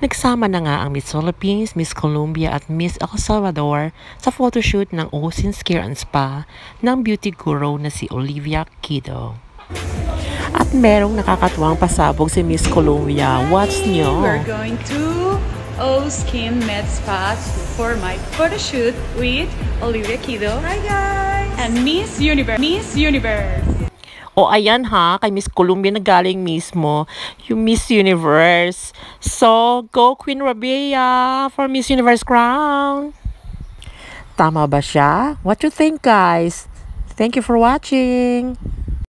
Nagsama na nga ang Miss Philippines, Miss Colombia at Miss El Salvador sa photoshoot ng Ocean Care and Spa ng beauty guru na si Olivia Kido. At merong nakakatuwang pasabog si Miss Colombia. Watch nyo! We're going to O Skin Med Spa for my photo shoot with Olivia Kido. Hi guys! And Miss Universe. Miss Universe. O ayan ha, kay Miss Colombia na galing mismo, yung Miss Universe. So, go Queen Rabia for Miss Universe crown. Tama ba siya? What you think guys? Thank you for watching.